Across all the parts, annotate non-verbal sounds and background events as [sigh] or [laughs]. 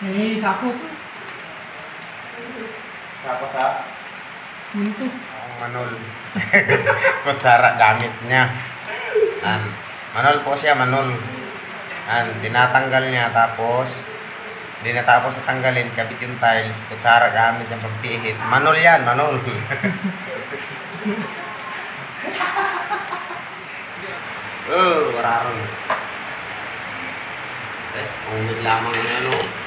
Ini sapu Siapa sah? Itu Oh, manul. [laughs] Cara gamitnya? An, manul po siya, manul. An, dinatanggal niya tapos dinatapos sa tanggalin, kabit yung tiles, kutsara gamit yung pagpihit. Manol yan, manol. [laughs] oh, wararon. Eh, umid lamang ang ano.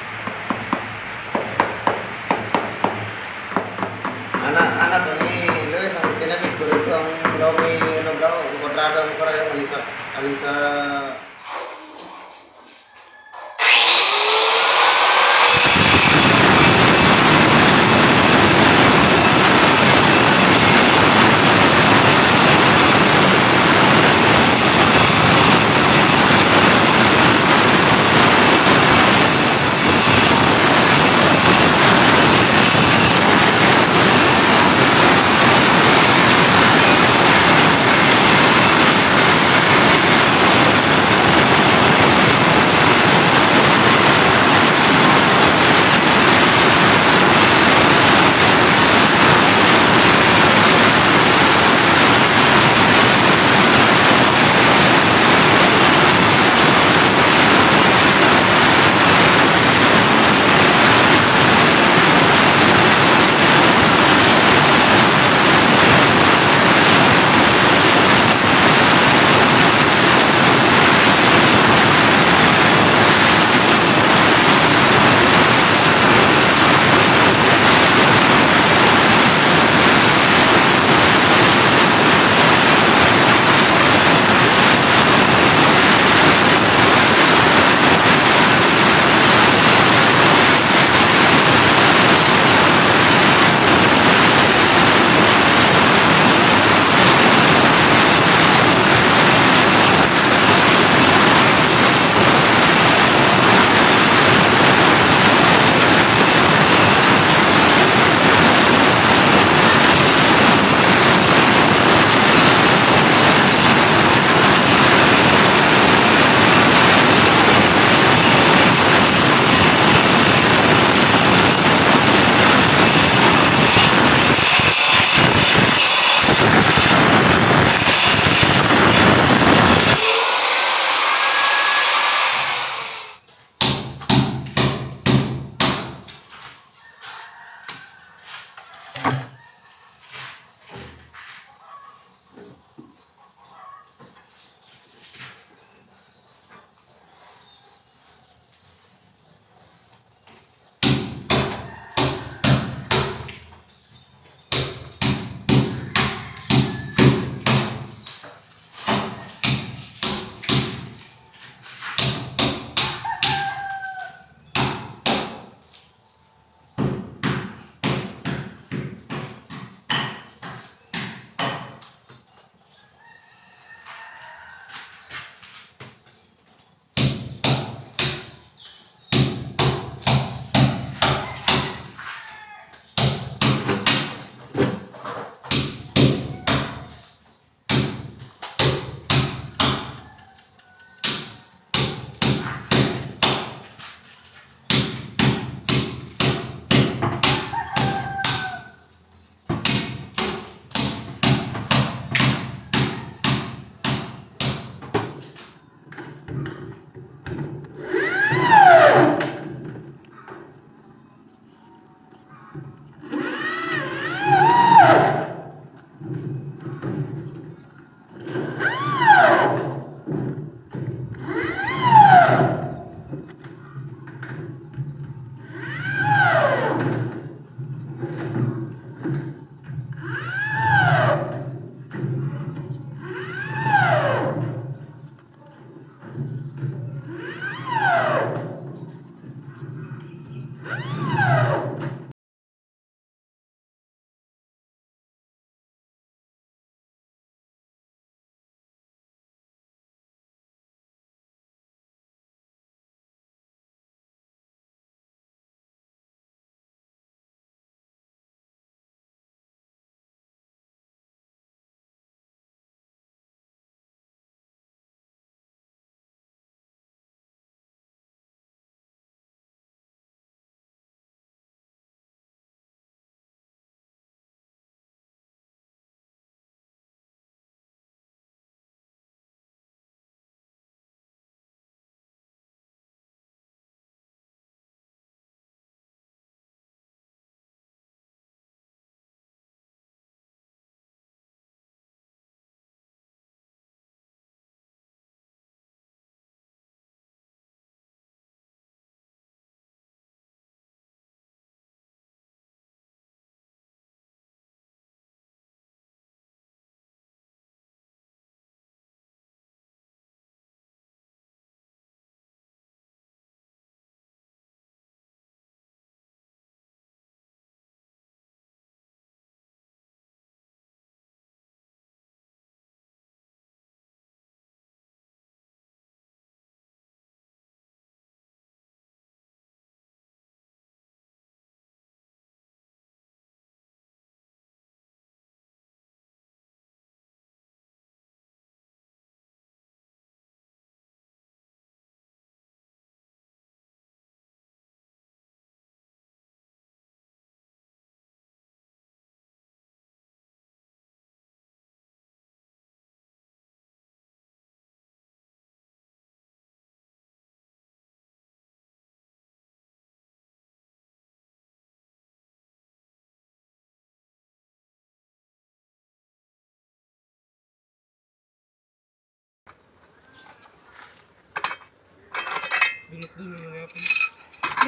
anak anak ni Luis ang tinapit ko dito ang daw may ano daw kontrado ang para yung alisa alisa.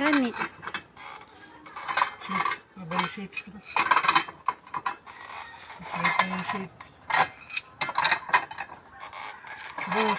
Dani. Abaixa o chute. Abaixa o chute. Boa,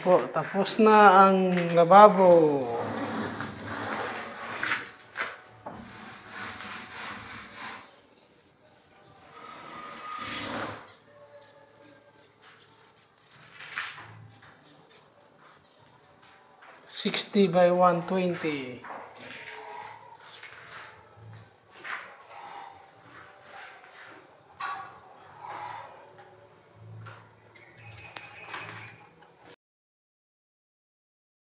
po, tapos na ang lababo. Sixty by one twenty.